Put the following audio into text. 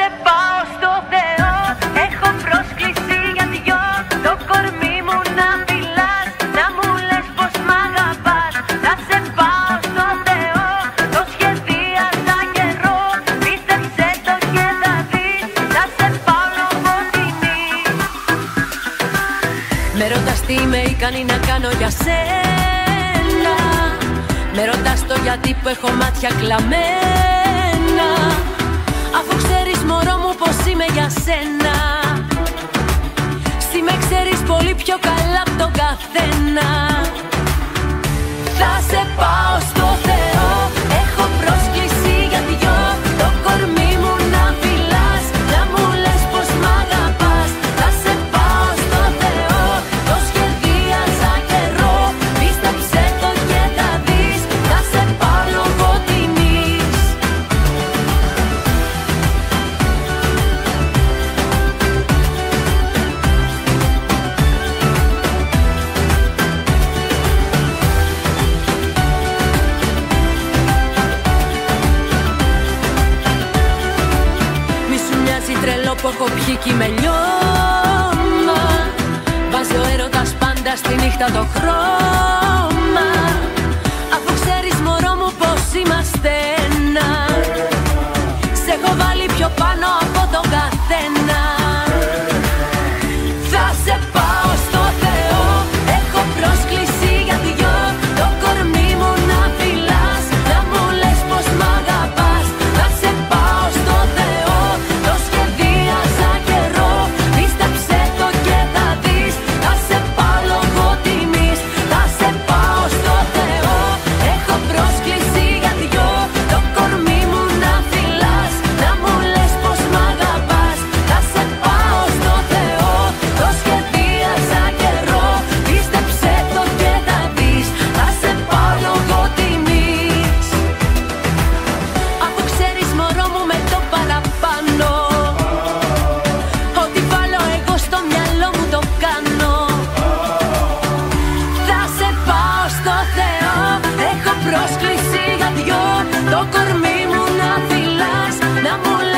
σε πάω στο Θεό. Έχω πρόσκληση για δυο. Το κορμί μου να φυλάς Να μου λες πως μ' αγαπάς. Θα σε πάω στο Θεό. Το σχεδίασα καιρό. Πίστεψε το και θα δεις. Θα σε πάω λογοτινή Με ρωτάς τι είμαι ικανή να κάνω για σένα. Με ρωτάς το γιατί που έχω μάτια κλαμμένα είμαι για σένα. Στη με ξέρεις πολύ πιο καλά από τον καθένα. Θα σε πάω που έχω πιει κι με λιώμα. Βάζει ο έρωτας πάντα στη νύχτα το χρώμα για δυο. Το κορμί μου να φυλάς Να μου